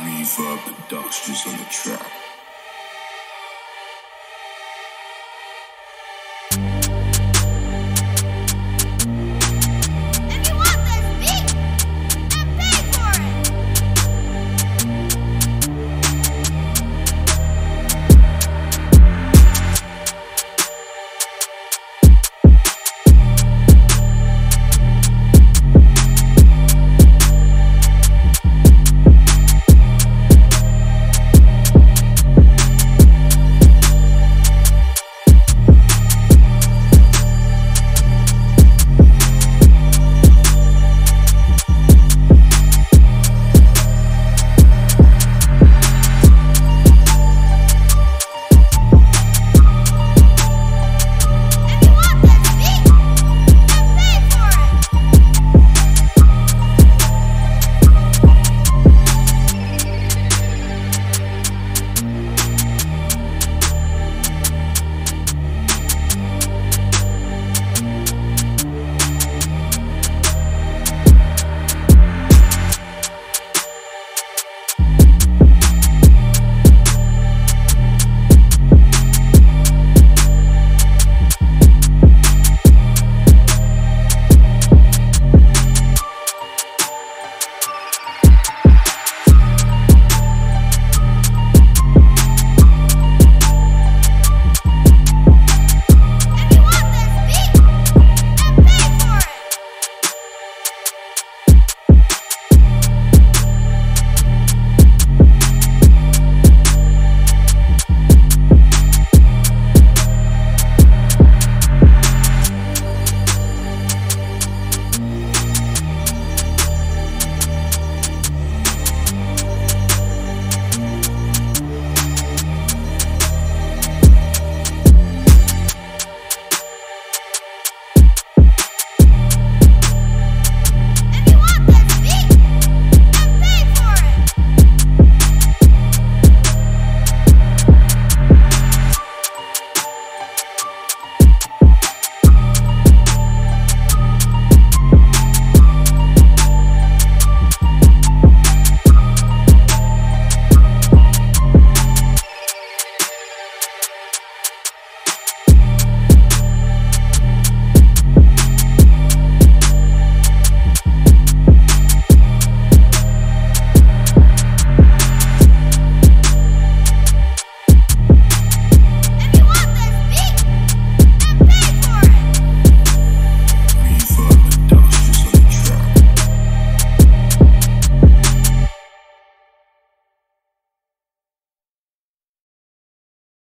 Reverb Productions on the track.